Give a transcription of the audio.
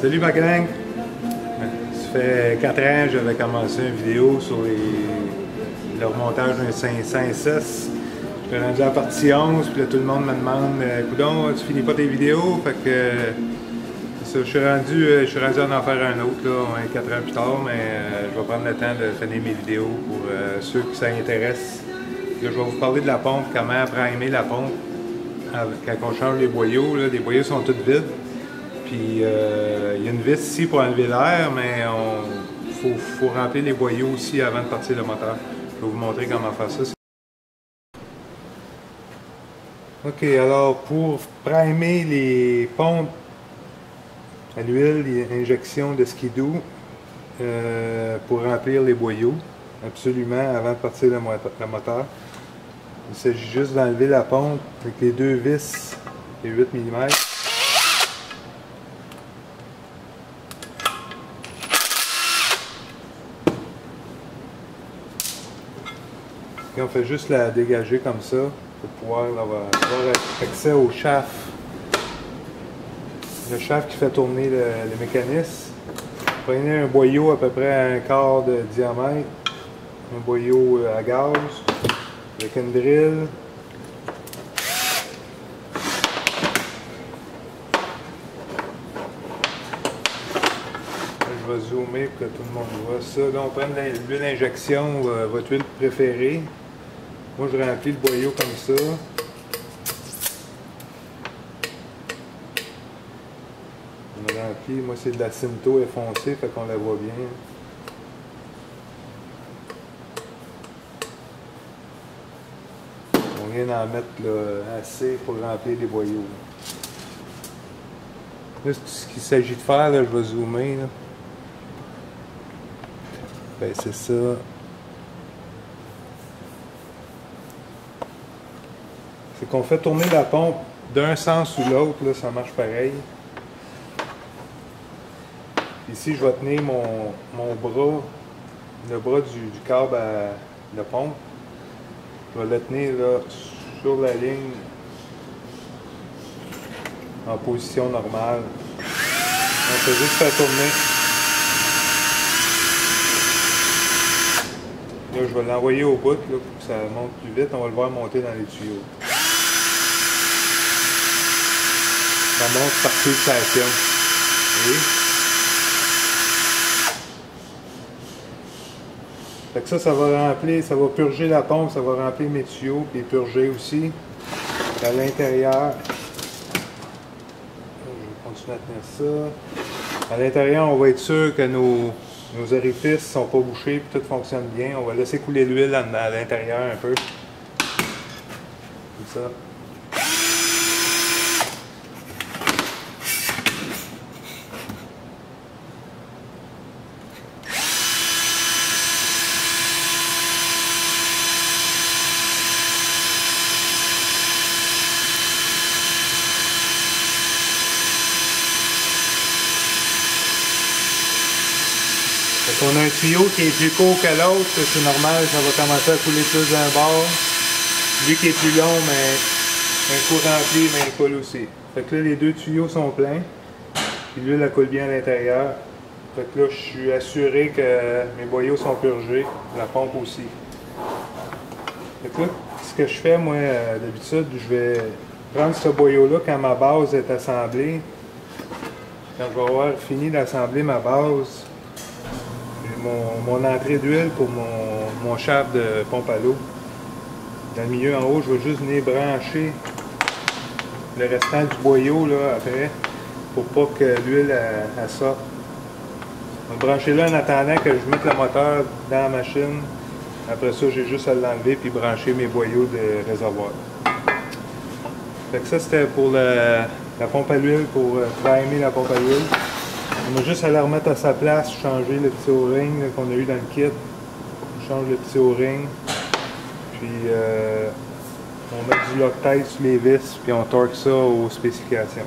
Salut ma gang! Ça fait 4 ans que j'avais commencé une vidéo sur le remontage d'un 506. Je suis rendu à la partie 11, puis là tout le monde me demande euh, Coudon, tu finis pas tes vidéos? Fait que euh, je suis rendu, euh, je suis à en faire un autre, là, 4 ans plus tard, mais je vais prendre le temps de finir mes vidéos pour ceux qui s'intéressent. Je vais vous parler de la pompe, comment primer la pompe quand on change les boyaux. Les boyaux sont tous vides. Puis il y a une vis ici pour enlever l'air, mais il faut, remplir les boyaux aussi avant de partir le moteur. Je vais vous montrer comment faire ça. OK, alors pour primer les pompes à l'huile, les injections de skidoo euh, pour remplir les boyaux, absolument avant de partir le moteur. Il s'agit juste d'enlever la pompe avec les deux vis et 8 mm. On fait juste la dégager comme ça pour pouvoir avoir, accès au shaft. Le shaft qui fait tourner le, mécanisme. Prenez un boyau à peu près à un quart de diamètre, un boyau à gaz, avec une drill. Je vais zoomer pour que tout le monde voit ça. Là, on prend l'huile d'injection, euh, votre huile préférée. Moi, je remplis le boyau comme ça. On remplit, moi c'est de la Cinto effoncée, fait qu'on la voit bien. On vient d'en mettre assez pour remplir les boyaux. Là, ce qu'il s'agit de faire, là, je vais zoomer. Ben, c'est ça. C'est qu'on fait tourner la pompe d'un sens ou l'autre, là, ça marche pareil. Ici, je vais tenir mon, bras, le bras du, câble à la pompe. Je vais le tenir là, sur la ligne en position normale. On fait juste faire tourner. Là, je vais l'envoyer au bout pour que ça monte plus vite. On va le voir monter dans les tuyaux. Ça monte par pulsation. Fait que ça, ça va remplir, ça va purger la pompe, ça va remplir mes tuyaux, puis purger aussi à l'intérieur. Je vais continuer à tenir ça. À l'intérieur, on va être sûr que nos, nos orifices ne sont pas bouchés, puis tout fonctionne bien. On va laisser couler l'huile à l'intérieur un peu. Comme ça. On a un tuyau qui est plus court que l'autre, c'est normal, ça va commencer à couler plus d'un bord. Lui qui est plus long, mais un coup rempli, mais il coule aussi. Fait que là, les deux tuyaux sont pleins. Puis l'huile, elle coule bien à l'intérieur. Fait que là, je suis assuré que mes boyaux sont purgés, la pompe aussi. Fait ce que je fais, moi, euh, d'habitude, je vais prendre ce boyau-là quand ma base est assemblée. Quand je vais avoir fini d'assembler ma base, mon, entrée d'huile pour mon, mon shaft de pompe à l'eau. Dans le milieu en haut, je vais juste venir brancher le restant du boyau là, après pour pas que l'huile sorte. Je vais brancher là en attendant que je mette le moteur dans la machine. Après ça, j'ai juste à l'enlever puis brancher mes boyaux de réservoir. Fait que ça, c'était pour la, pompe à l'huile, pour euh, primer la pompe à l'huile. On a juste la remettre à sa place, changer le petit O-ring qu'on a eu dans le kit. On change le petit O-ring. Puis euh, on met du Loctite sur les vis, puis on torque ça aux spécifications.